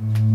Mm-hmm.